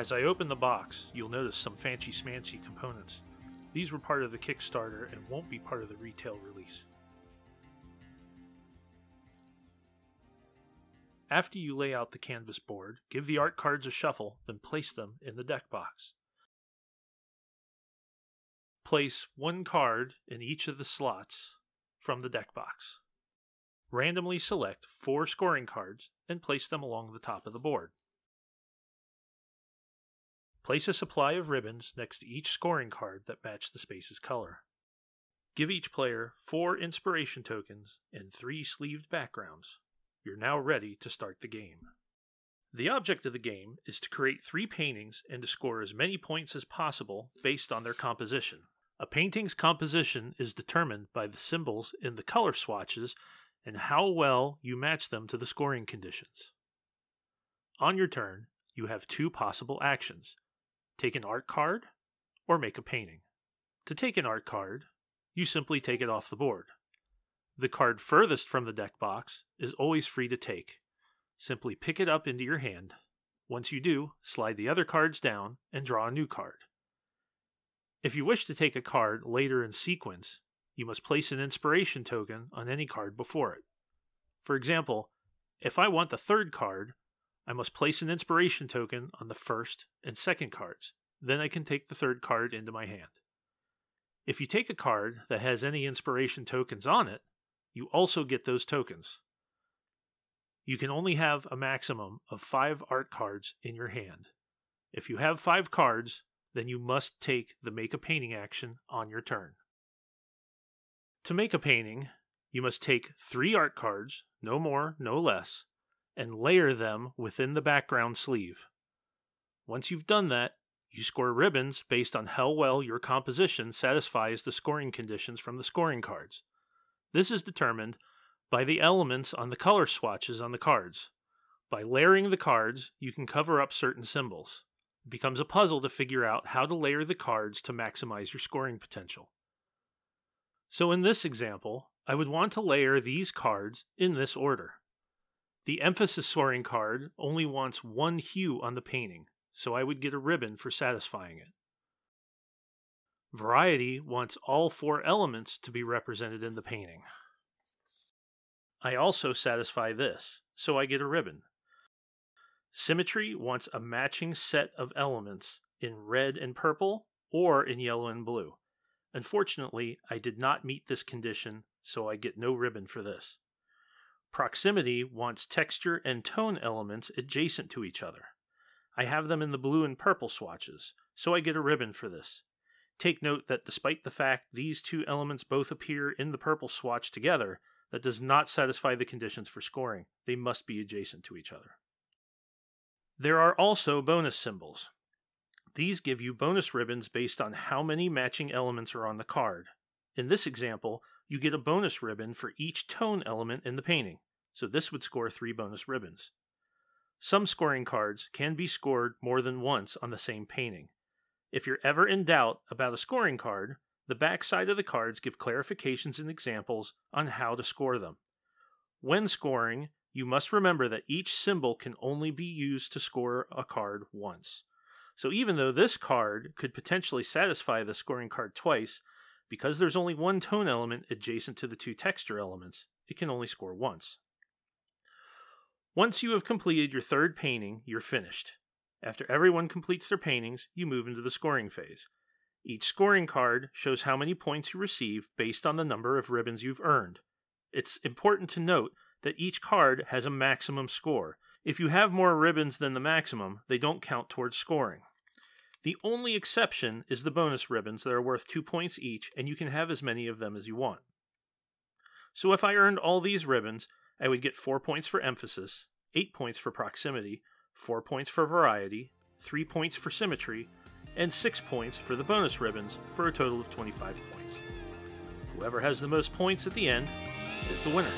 As I open the box, you'll notice some fancy smancy components. These were part of the Kickstarter and won't be part of the retail release. After you lay out the canvas board, give the art cards a shuffle, then place them in the deck box. Place one card in each of the slots from the deck box. Randomly select four scoring cards and place them along the top of the board. Place a supply of ribbons next to each scoring card that match the space's color. Give each player four inspiration tokens and three sleeved backgrounds. You're now ready to start the game. The object of the game is to create three paintings and to score as many points as possible based on their composition. A painting's composition is determined by the symbols in the color swatches and how well you match them to the scoring conditions. On your turn, you have two possible actions take an art card or make a painting. To take an art card, you simply take it off the board. The card furthest from the deck box is always free to take. Simply pick it up into your hand. Once you do, slide the other cards down and draw a new card. If you wish to take a card later in sequence, you must place an inspiration token on any card before it. For example, if I want the third card, I must place an inspiration token on the first and second cards. Then I can take the third card into my hand. If you take a card that has any inspiration tokens on it, you also get those tokens. You can only have a maximum of five art cards in your hand. If you have five cards, then you must take the make a painting action on your turn. To make a painting, you must take three art cards, no more, no less, and layer them within the background sleeve. Once you've done that, you score ribbons based on how well your composition satisfies the scoring conditions from the scoring cards. This is determined by the elements on the color swatches on the cards. By layering the cards, you can cover up certain symbols. It becomes a puzzle to figure out how to layer the cards to maximize your scoring potential. So in this example, I would want to layer these cards in this order. The emphasis scoring card only wants one hue on the painting, so I would get a ribbon for satisfying it. Variety wants all four elements to be represented in the painting. I also satisfy this, so I get a ribbon. Symmetry wants a matching set of elements in red and purple or in yellow and blue. Unfortunately, I did not meet this condition, so I get no ribbon for this. Proximity wants texture and tone elements adjacent to each other. I have them in the blue and purple swatches, so I get a ribbon for this. Take note that despite the fact these two elements both appear in the purple swatch together, that does not satisfy the conditions for scoring. They must be adjacent to each other. There are also bonus symbols. These give you bonus ribbons based on how many matching elements are on the card. In this example, you get a bonus ribbon for each tone element in the painting, so this would score three bonus ribbons. Some scoring cards can be scored more than once on the same painting. If you're ever in doubt about a scoring card, the back side of the cards give clarifications and examples on how to score them. When scoring, you must remember that each symbol can only be used to score a card once. So even though this card could potentially satisfy the scoring card twice, because there's only one tone element adjacent to the two texture elements, it can only score once. Once you have completed your third painting, you're finished. After everyone completes their paintings, you move into the scoring phase. Each scoring card shows how many points you receive based on the number of ribbons you've earned. It's important to note that each card has a maximum score. If you have more ribbons than the maximum, they don't count towards scoring. The only exception is the bonus ribbons that are worth 2 points each, and you can have as many of them as you want. So if I earned all these ribbons, I would get 4 points for emphasis, 8 points for proximity, 4 points for variety, 3 points for symmetry, and 6 points for the bonus ribbons for a total of 25 points. Whoever has the most points at the end is the winner.